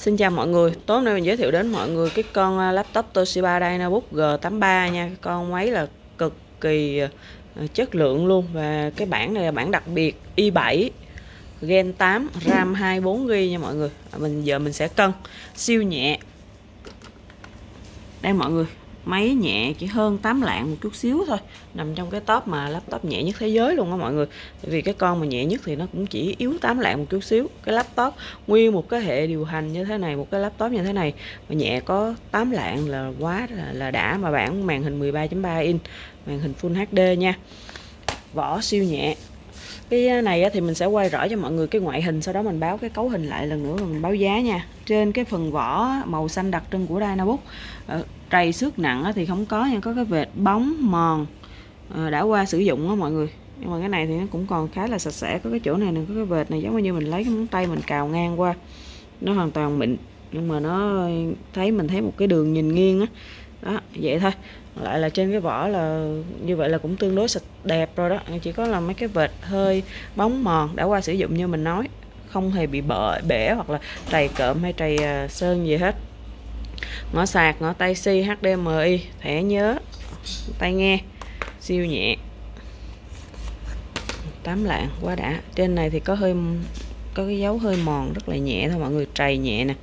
Xin chào mọi người, tối hôm nay mình giới thiệu đến mọi người cái con à, laptop Toshiba Dynabook G83 nha. Con máy là cực kỳ à, chất lượng luôn. Và cái bản này là bản đặc biệt i7 Gen 8 RAM 24GB nha mọi người. À, mình Giờ mình sẽ cân siêu nhẹ. Đây mọi người máy nhẹ chỉ hơn 8 lạng một chút xíu thôi. Nằm trong cái top mà laptop nhẹ nhất thế giới luôn á mọi người. Tại vì cái con mà nhẹ nhất thì nó cũng chỉ yếu 8 lạng một chút xíu. Cái laptop nguyên một cái hệ điều hành như thế này một cái laptop như thế này mà nhẹ có 8 lạng là quá là, là đã. Mà bản màn hình 13.3 inch màn hình Full HD nha. Vỏ siêu nhẹ cái à, này thì mình sẽ quay rõ cho mọi người cái ngoại hình, sau đó mình báo cái cấu hình lại lần nữa rồi mình báo giá nha. Trên cái phần vỏ màu xanh đặc trưng của Dynabook ờ, trầy xước nặng thì không có nhưng có cái vệt bóng mòn ờ, đã qua sử dụng đó mọi người. Nhưng mà cái này thì nó cũng còn khá là sạch sẽ, có cái chỗ này nè, có cái vệt này, giống như mình lấy cái móng tay mình cào ngang qua, nó hoàn toàn mịn. Nhưng mà nó ờ, thấy, mình thấy một cái đường nhìn nghiêng á đó. vậy thôi. Lại là trên cái vỏ là như vậy là cũng tương đối sạch đẹp rồi đó. Chỉ có là mấy cái vệt hơi bóng mòn đã qua sử dụng như mình nói. Không hề bị bợ, bể hoặc là trầy cộm hay trầy à, sơn gì hết. Ngõ sạc, ngõ tay si HDMI thẻ nhớ, tai nghe, siêu nhẹ. 8 lạng, quá đã. Trên này thì có hơi, có cái dấu hơi mòn rất là nhẹ thôi, mọi người trầy nhẹ nè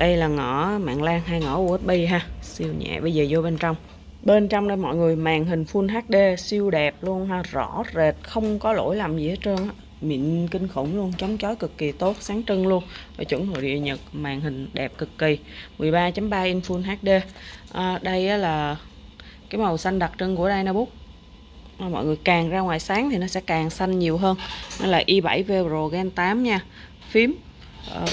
đây là ngõ mạng lan hai ngõ USB ha. Siêu nhẹ bây giờ vô bên trong. Bên trong đây mọi người màn hình Full HD siêu đẹp luôn ha. Rõ rệt không có lỗi làm gì hết trơn á. Mịn kinh khủng luôn chống chói cực kỳ tốt sáng trưng luôn. Và chuẩn nội địa nhật màn hình đẹp cực kỳ. 13.3 inch Full HD à, đây là cái màu xanh đặc trưng của Dynabook. À, mọi người càng ra ngoài sáng thì nó sẽ càng xanh nhiều hơn. Nó là i7 Pro Gen 8 nha. Phím à,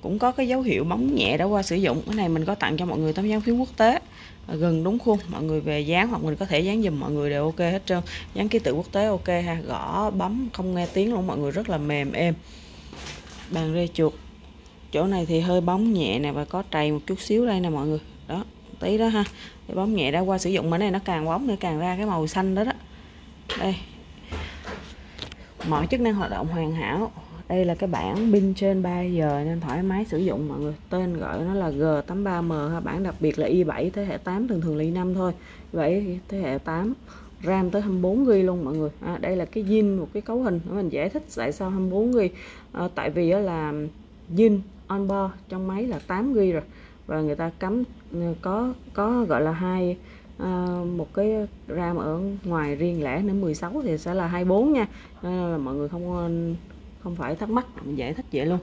cũng có cái dấu hiệu bóng nhẹ đã qua sử dụng. Cái này mình có tặng cho mọi người tấm dán phiếu quốc tế. À, gần đúng khuôn, mọi người về dán hoặc mình có thể dán dùm mọi người đều ok hết trơn. Dán ký tự quốc tế ok ha. Gõ, bấm, không nghe tiếng luôn, mọi người rất là mềm, êm. Bàn rê chuột. Chỗ này thì hơi bóng nhẹ nè và có trầy một chút xíu đây nè mọi người. Đó, tí đó ha. Cái bóng nhẹ đã qua sử dụng mà này nó càng bóng nữa, càng ra cái màu xanh đó đó. Đây. Mọi chức năng hoạt động hoàn hảo đây là cái bảng pin trên 3 giờ nên thoải mái sử dụng mọi người. Tên gọi nó là G83M ha. Bản đặc biệt là i7 thế hệ 8 thường thường là i5 thôi. vậy thế hệ 8 RAM tới 24 GB luôn mọi người. À, đây là cái zin một cái cấu hình. Mình giải thích tại sao 24 GB à, tại vì là zin on board trong máy là 8 GB rồi. Và người ta cắm có có gọi là hai à, một cái RAM ở ngoài riêng lẻ đến 16 thì sẽ là 24 nha. Nên là mọi người không không phải thắc mắc, mình giải thích vậy luôn.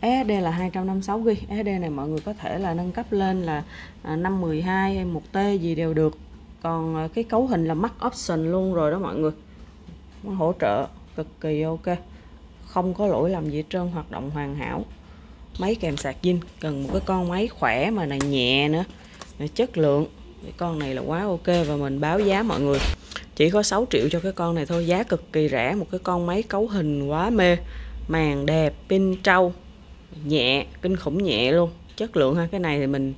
SSD là 256 GB SSD này mọi người có thể là nâng cấp lên là à, 512 hay 1T gì đều được. Còn à, cái cấu hình là mắc option luôn rồi đó mọi người. Nó hỗ trợ cực kỳ ok. Không có lỗi làm gì hết trơn, hoạt động hoàn hảo. Máy kèm sạc zin, cần một cái con máy khỏe mà này nhẹ nữa chất lượng. Cái con này là quá ok và mình báo giá mọi người chỉ có 6 triệu cho cái con này thôi. Giá cực kỳ rẻ. Một cái con máy cấu hình quá mê. Màn đẹp, pin trâu, nhẹ, kinh khủng nhẹ luôn. Chất lượng ha, cái này thì mình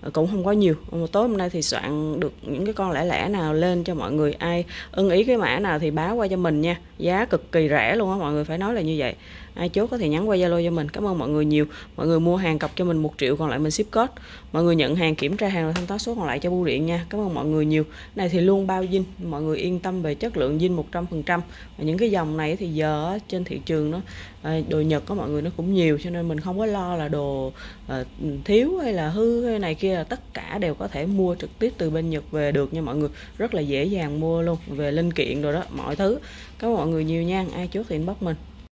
ờ, cũng không có nhiều. Tối hôm nay thì soạn được những cái con lẻ lẻ nào lên cho mọi người. Ai ưng ý cái mã nào thì báo qua cho mình nha. Giá cực kỳ rẻ luôn á, mọi người phải nói là như vậy ai, chốt có thể nhắn qua zalo cho mình. Cảm ơn mọi người nhiều. Mọi người mua hàng cọc cho mình một triệu, còn lại mình ship code. Mọi người nhận hàng, kiểm tra hàng, rồi thanh toán số còn lại cho bưu điện nha. Cảm ơn mọi người nhiều. Này thì luôn bao dinh mọi người yên tâm về chất lượng dinh 100% và những cái dòng này thì giờ trên thị trường nó à, đồ nhật có mọi người nó cũng nhiều, cho nên mình không có lo là đồ ờ, thiếu hay là hư hay này kia. Là tất cả đều có thể mua trực tiếp từ bên nhật về được nha mọi người. Rất là dễ dàng mua luôn, về linh kiện rồi đó, mọi thứ. Cảm ơn mọi người nhiều nha. Ai, chốt thì inbox mình.